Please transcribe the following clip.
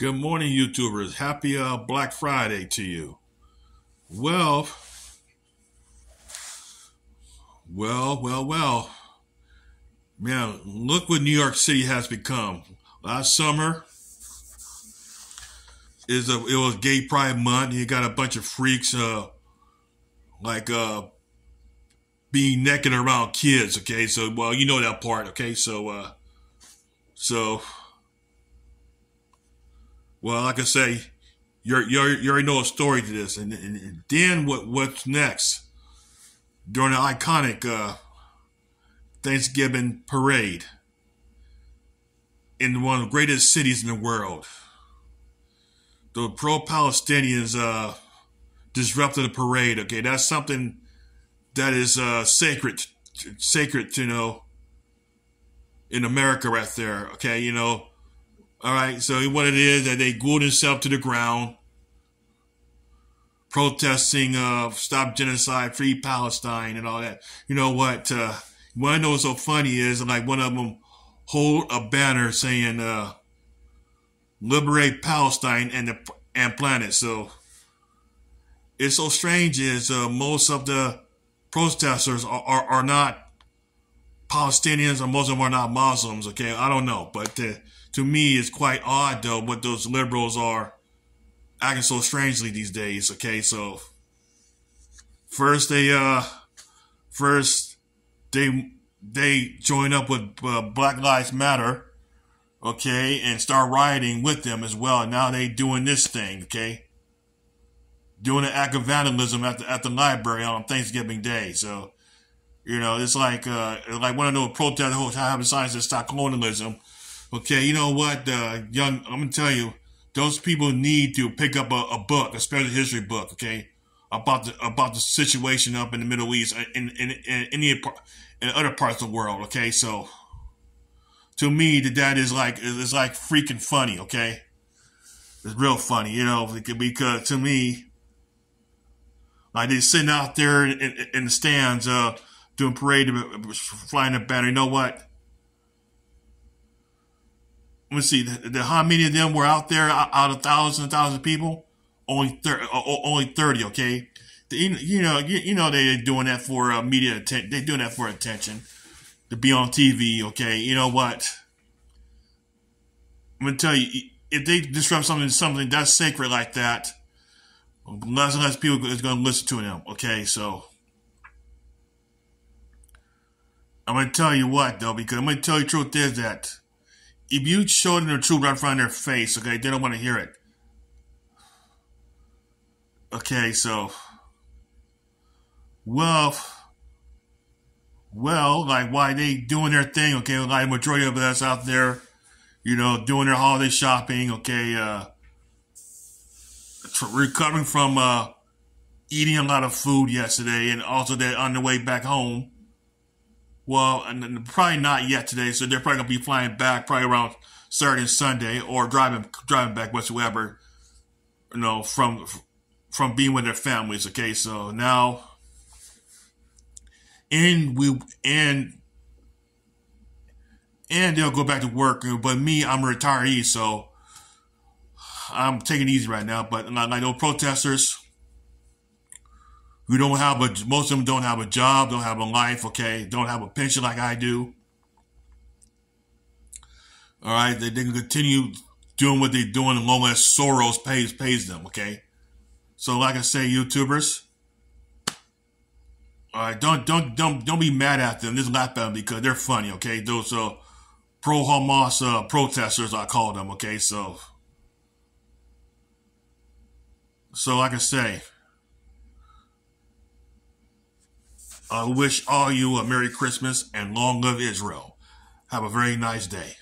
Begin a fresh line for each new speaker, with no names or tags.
Good morning, YouTubers. Happy uh, Black Friday to you. Well, well, well, well. Man, look what New York City has become. Last summer is a it was Gay Pride Month. You got a bunch of freaks, uh, like uh, being naked around kids. Okay, so well, you know that part. Okay, so uh, so well, like I say, you're, you already know a story to this. And, and, and then what what's next? During the iconic uh, Thanksgiving parade in one of the greatest cities in the world, the pro-Palestinians uh, disrupted the parade. Okay, that's something that is uh, sacred, sacred, you know, in America right there. Okay, you know, all right, so what it is that they glued themselves to the ground, protesting uh, stop genocide, free Palestine, and all that. You know what? Uh, what I know what's so funny is like one of them hold a banner saying uh, "Liberate Palestine and the and planet." So it's so strange is uh, most of the protesters are, are, are not Palestinians, or Muslims are not Muslims. Okay, I don't know, but. Uh, to me it's quite odd though what those liberals are acting so strangely these days. Okay, so first they uh first they they join up with uh, Black Lives Matter, okay, and start rioting with them as well. And now they doing this thing, okay, doing an act of vandalism at the at the library on Thanksgiving Day. So you know it's like uh like one of those protests having signs that stop colonialism Okay, you know what, uh, young, I'm gonna tell you, those people need to pick up a, a book, a special history book, okay, about the about the situation up in the Middle East and in, in, in, in, in other parts of the world, okay. So, to me, that that is like is like freaking funny, okay. It's real funny, you know, because to me, like they sitting out there in, in, in the stands, uh, doing parade, flying a banner. You know what? let me see, the, the, how many of them were out there out of thousands and thousands of people? Only thir- only 30, okay? The, you know, you, you, know they're doing that for uh, media attention. They're doing that for attention. To be on TV, okay? You know what? I'm gonna tell you, if they disrupt something, something that's sacred like that, less and less people is gonna listen to them, okay? So, I'm gonna tell you what though, because I'm gonna tell you the truth is that if you show them the truth right in front of their face, okay, they don't want to hear it. Okay, so, well, well, like why they doing their thing, okay? Like majority of us out there, you know, doing their holiday shopping, okay, uh, recovering from uh, eating a lot of food yesterday, and also they're on their way back home. Well, and probably not yet today, so they're probably gonna be flying back probably around Saturday and Sunday, or driving driving back whatsoever. You know, from from being with their families. Okay, so now, and we and and they'll go back to work. But me, I'm a retiree, so I'm taking it easy right now. But like those protesters who don't have a, most of them don't have a job, don't have a life, okay, don't have a pension like I do. All right, they, they can continue doing what they're doing as long as Soros pays pays them, okay? So like I say, YouTubers, all right, don't don't don't don't be mad at them. Just laugh at them because they're funny, okay? Those uh, pro Hamas uh, protesters, I call them, okay? So, so like I say, I wish all you a Merry Christmas and long live Israel. Have a very nice day.